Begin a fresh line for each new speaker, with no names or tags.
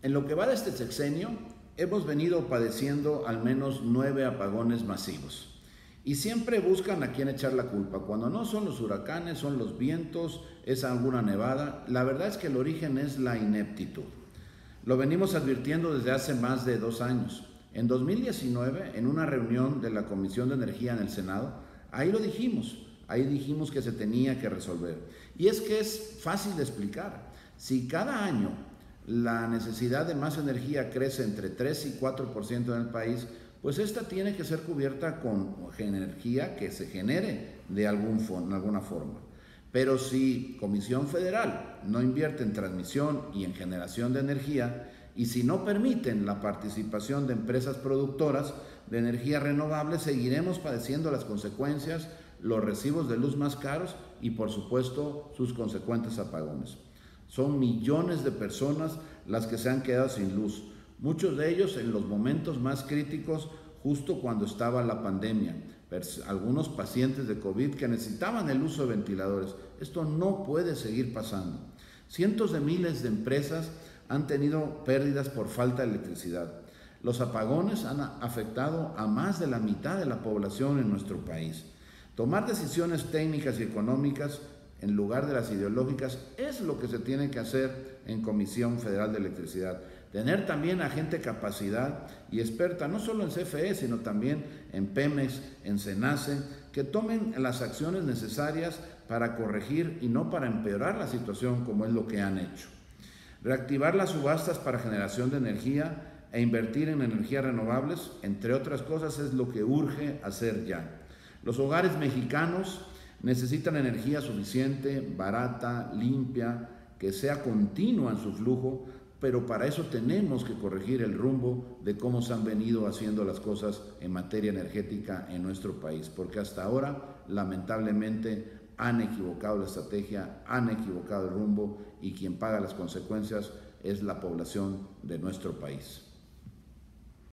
En lo que va de este sexenio, hemos venido padeciendo al menos nueve apagones masivos. Y siempre buscan a quién echar la culpa. Cuando no son los huracanes, son los vientos, es alguna nevada. La verdad es que el origen es la ineptitud. Lo venimos advirtiendo desde hace más de dos años. En 2019, en una reunión de la Comisión de Energía en el Senado, ahí lo dijimos, ahí dijimos que se tenía que resolver. Y es que es fácil de explicar. Si cada año la necesidad de más energía crece entre 3 y 4% en el país, pues esta tiene que ser cubierta con energía que se genere de algún, alguna forma. Pero si Comisión Federal no invierte en transmisión y en generación de energía, y si no permiten la participación de empresas productoras de energía renovable, seguiremos padeciendo las consecuencias, los recibos de luz más caros y por supuesto sus consecuentes apagones. Son millones de personas las que se han quedado sin luz, muchos de ellos en los momentos más críticos justo cuando estaba la pandemia. Algunos pacientes de COVID que necesitaban el uso de ventiladores. Esto no puede seguir pasando. Cientos de miles de empresas han tenido pérdidas por falta de electricidad. Los apagones han afectado a más de la mitad de la población en nuestro país. Tomar decisiones técnicas y económicas en lugar de las ideológicas, es lo que se tiene que hacer en Comisión Federal de Electricidad. Tener también a gente capacidad y experta, no solo en CFE, sino también en Pemex, en Cenace, que tomen las acciones necesarias para corregir y no para empeorar la situación como es lo que han hecho. Reactivar las subastas para generación de energía e invertir en energías renovables, entre otras cosas, es lo que urge hacer ya. Los hogares mexicanos Necesitan energía suficiente, barata, limpia, que sea continua en su flujo, pero para eso tenemos que corregir el rumbo de cómo se han venido haciendo las cosas en materia energética en nuestro país, porque hasta ahora lamentablemente han equivocado la estrategia, han equivocado el rumbo y quien paga las consecuencias es la población de nuestro país.